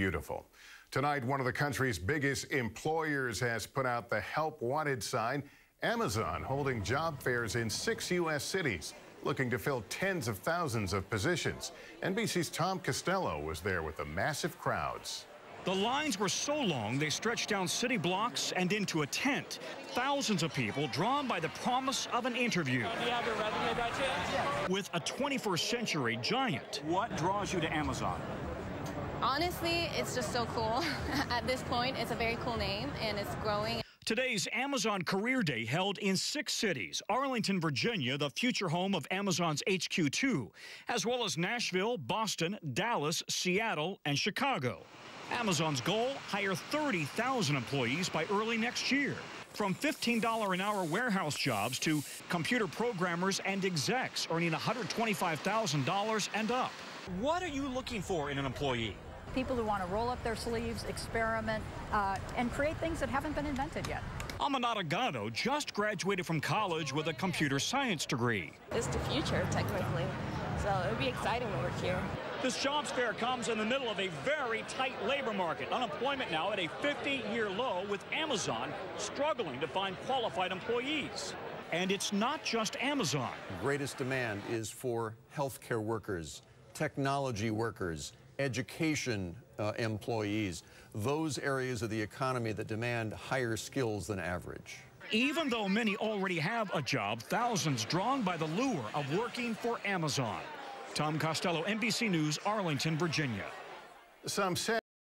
beautiful. Tonight, one of the country's biggest employers has put out the Help Wanted sign. Amazon holding job fairs in six U.S. cities, looking to fill tens of thousands of positions. NBC's Tom Costello was there with the massive crowds. The lines were so long they stretched down city blocks and into a tent. Thousands of people drawn by the promise of an interview. Do you have your resume by? With a 21st century giant. What draws you to Amazon? Honestly, it's just so cool. At this point, it's a very cool name and it's growing. Today's Amazon Career Day held in six cities Arlington, Virginia, the future home of Amazon's HQ2, as well as Nashville, Boston, Dallas, Seattle, and Chicago. Amazon's goal hire 30,000 employees by early next year. From $15 an hour warehouse jobs to computer programmers and execs earning $125,000 and up. What are you looking for in an employee? People who want to roll up their sleeves, experiment, uh, and create things that haven't been invented yet. Aminata Gano just graduated from college with a computer science degree. It's the future, technically, so it'll be exciting to work here. This jobs fair comes in the middle of a very tight labor market. Unemployment now at a 50-year low with Amazon struggling to find qualified employees. And it's not just Amazon. The greatest demand is for healthcare workers, technology workers, education uh, employees, those areas of the economy that demand higher skills than average. Even though many already have a job, thousands drawn by the lure of working for Amazon. Tom Costello, NBC News, Arlington, Virginia. Some say